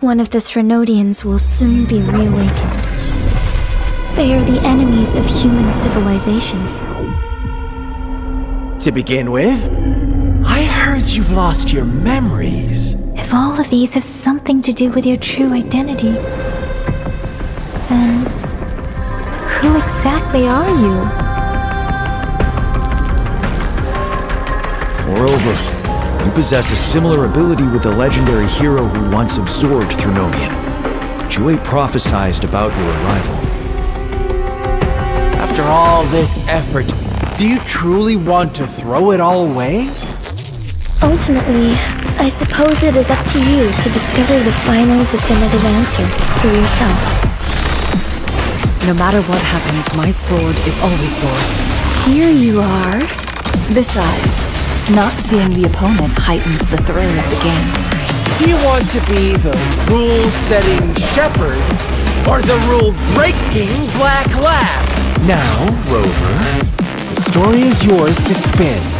one of the Threnodians will soon be reawakened. They are the enemies of human civilizations. To begin with, I heard you've lost your memories. If all of these have something to do with your true identity, then who exactly are you? Moreover, you possess a similar ability with the legendary hero who once absorbed Threnodian. Jue prophesized about your arrival. After all this effort, do you truly want to throw it all away? Ultimately, I suppose it is up to you to discover the final definitive answer for yourself. No matter what happens, my sword is always yours. Here you are. Besides, not seeing the opponent heightens the thrill of the game. Do you want to be the rule-setting shepherd or the rule-breaking black lab? Now, Rover, the story is yours to spin.